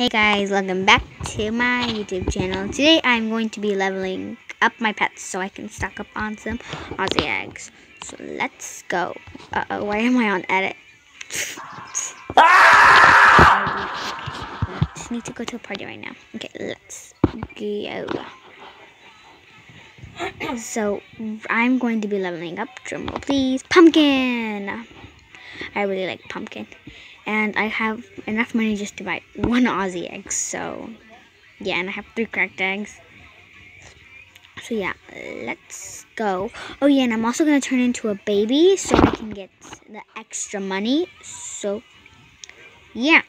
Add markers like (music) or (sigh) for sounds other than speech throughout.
Hey guys, welcome back to my YouTube channel. Today I'm going to be leveling up my pets so I can stock up on some Aussie eggs. So let's go. Uh-oh, why am I on edit? I just need to go to a party right now. Okay, let's go. (clears throat) So I'm going to be leveling up, drumroll please, pumpkin! I really like pumpkin and I have enough money just to buy one Aussie egg. So, yeah, and I have three cracked eggs. So yeah, let's go. Oh yeah, and I'm also gonna turn into a baby so I can get the extra money. So, yeah.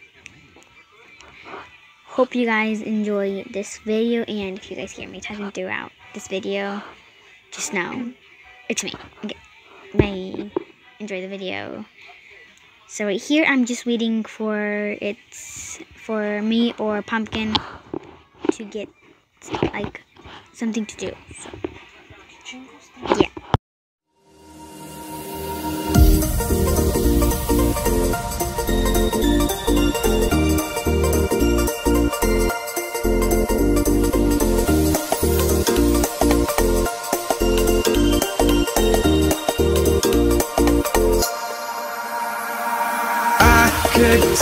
Hope you guys enjoy this video, and if you guys hear me talking throughout this video, just know it's me. Okay, bye. Enjoy the video. So right here, I'm just waiting for it's for me or Pumpkin to get like something to do. So, yeah.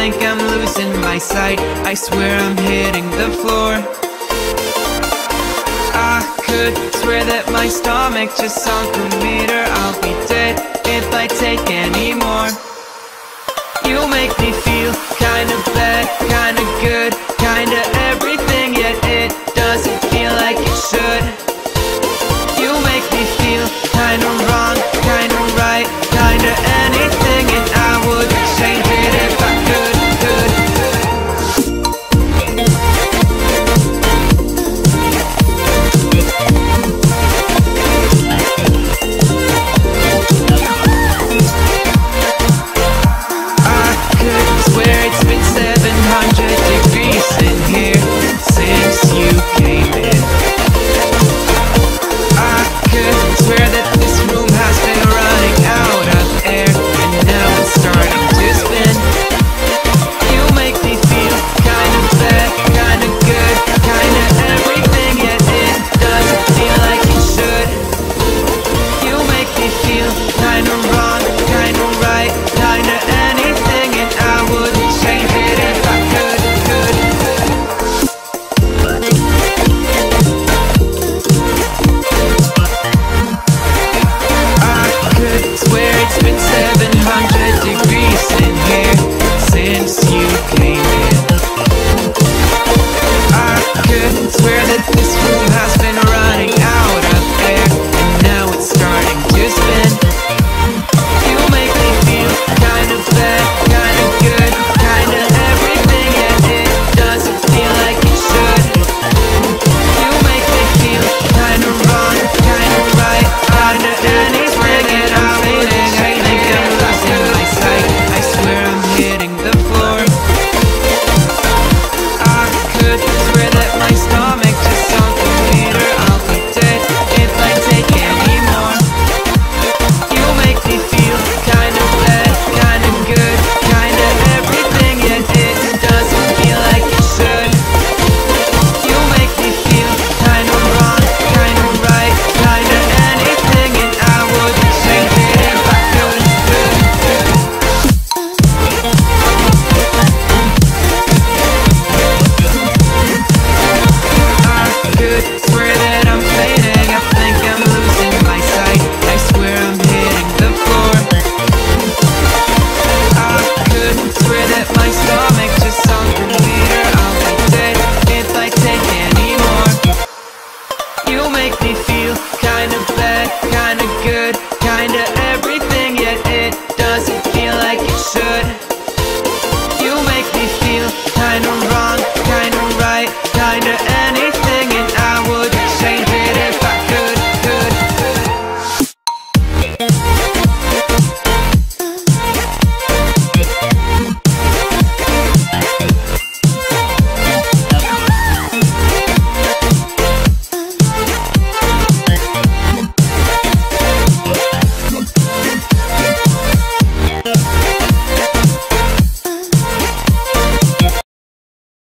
think I'm losing my sight. I swear I'm hitting the floor. I could swear that my stomach just sunk a meter. I'll be dead if I take any more. You make me feel kinda bad, kinda good. this will